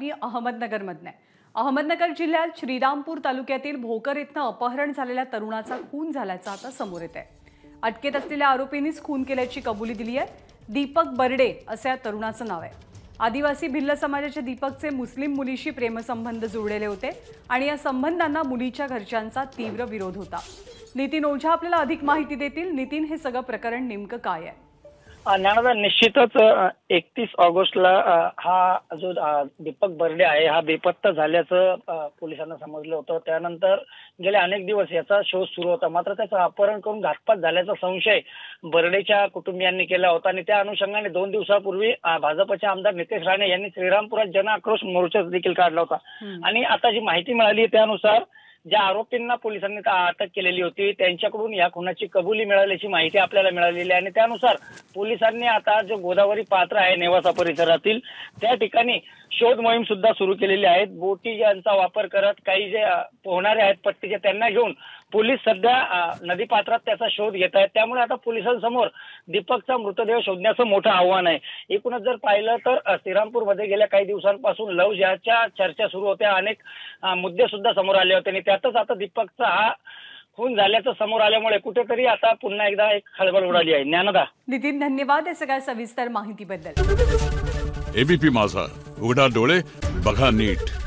बातमी अहमदनगरमधनं आहे. अहमदनगर जिल्ह्यात श्रीरामपूर तालुक्यातील भोकर इथनं अपहरण झालेल्या तरुणाचा खून झाल्याचा आता समोर येत आहे अटकेत असलेल्या आरोपींनीच खून केल्याची कबुली दिली आहे. दीपक बर्डे असं या तरुणाचं नाव आहे. आदिवासी भिल्ल समाजाच्या दीपकचे मुस्लिम मुलीशी प्रेमसंबंध जुळलेले होते आणि या संबंधांना मुलीच्या घरच्यांचा तीव्र विरोध होता. नितीन ओझा आपल्याला अधिक माहिती देतील. नितीन हे सगळं प्रकरण नेमकं काय आहे? ज्ञानदा निश्चितच एकतीस ऑगस्टला हा जो दीपक बर्डे आहे हा बेपत्ता झाल्याचं पोलिसांना समजलं होतं. त्यानंतर गेले अनेक दिवस याचा शोध सुरू होता. मात्र त्याचं अपहरण करून घातपात झाल्याचा संशय बर्डेच्या कुटुंबियांनी केला होता आणि त्या अनुषंगाने दोन दिवसापूर्वी भाजपचे आमदार नितेश राणे यांनी श्रीरामपुरात जन आक्रोश मोर्चा देखील काढला होता. आणि आता जी माहिती मिळाली त्यानुसार ज्या आरोपींना पोलिसांनी अटक केलेली होती त्यांच्याकडून या खुनाची कबुली मिळाल्याची माहिती आपल्याला मिळालेली आहे. आणि त्यानुसार पोलिसांनी आता जो गोदावरी पात्र आहे नेवासा परिसरातील त्या ठिकाणी शोध मोहीम सुद्धा सुरू केलेली आहे. बोटी यांचा वापर करत काही जे पोहणारे आहेत पट्टीचे त्यांना घेऊन पोलीस सध्या नदीपात्रात त्याचा शोध घेत आहेत. त्यामुळे आता पोलिसांसमोर दीपकचा मृतदेह शोधण्याचं मोठं आव्हान आहे. एकूणच जर पाहिलं तर श्रीरामपूरमध्ये गेल्या काही दिवसांपासून लव जिहादच्या चर्चा सुरू होत्या. अनेक मुद्दे सुद्धा समोर आले होते. आणि त्यातच आता दीपकचा हा खून झाल्याचं समोर आल्यामुळे कुठेतरी आता पुन्हा एकदा एक खळबळ उडाली आहे. ज्ञानदा. नितीन धन्यवाद या सगळ्या सविस्तर माहितीबद्दल. एबीपी माझा. उघडा डोळे बघा नीट.